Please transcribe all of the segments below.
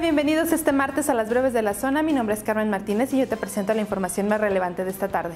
bienvenidos este martes a las breves de la zona. Mi nombre es Carmen Martínez y yo te presento la información más relevante de esta tarde.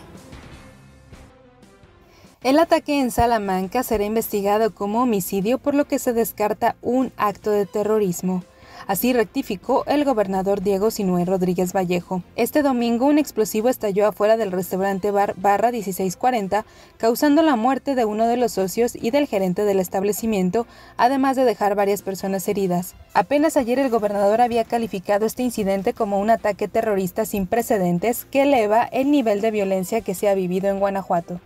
El ataque en Salamanca será investigado como homicidio por lo que se descarta un acto de terrorismo. Así rectificó el gobernador Diego Sinué Rodríguez Vallejo. Este domingo un explosivo estalló afuera del restaurante bar Barra 1640, causando la muerte de uno de los socios y del gerente del establecimiento, además de dejar varias personas heridas. Apenas ayer el gobernador había calificado este incidente como un ataque terrorista sin precedentes que eleva el nivel de violencia que se ha vivido en Guanajuato.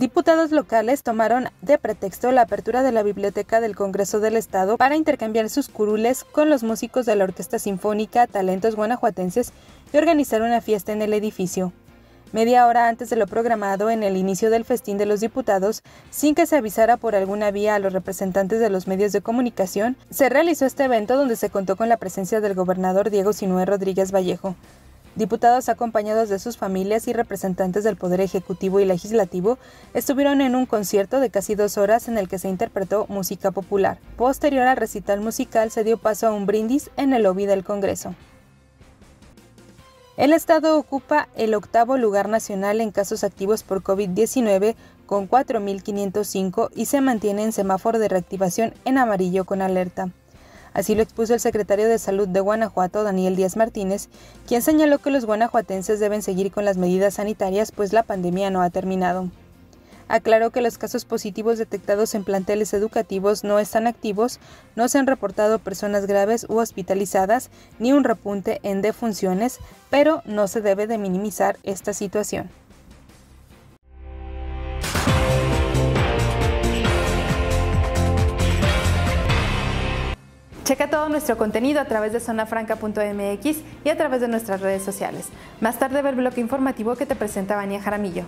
Diputados locales tomaron de pretexto la apertura de la Biblioteca del Congreso del Estado para intercambiar sus curules con los músicos de la Orquesta Sinfónica Talentos Guanajuatenses y organizar una fiesta en el edificio. Media hora antes de lo programado en el inicio del festín de los diputados, sin que se avisara por alguna vía a los representantes de los medios de comunicación, se realizó este evento donde se contó con la presencia del gobernador Diego Sinué Rodríguez Vallejo, Diputados acompañados de sus familias y representantes del Poder Ejecutivo y Legislativo estuvieron en un concierto de casi dos horas en el que se interpretó música popular. Posterior al recital musical se dio paso a un brindis en el lobby del Congreso. El Estado ocupa el octavo lugar nacional en casos activos por COVID-19 con 4.505 y se mantiene en semáforo de reactivación en amarillo con alerta. Así lo expuso el secretario de Salud de Guanajuato, Daniel Díaz Martínez, quien señaló que los guanajuatenses deben seguir con las medidas sanitarias pues la pandemia no ha terminado. Aclaró que los casos positivos detectados en planteles educativos no están activos, no se han reportado personas graves u hospitalizadas ni un repunte en defunciones, pero no se debe de minimizar esta situación. Checa todo nuestro contenido a través de zonafranca.mx y a través de nuestras redes sociales. Más tarde ver el bloque informativo que te presenta Vania Jaramillo.